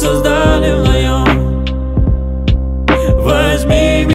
создали вдвоем. Возьми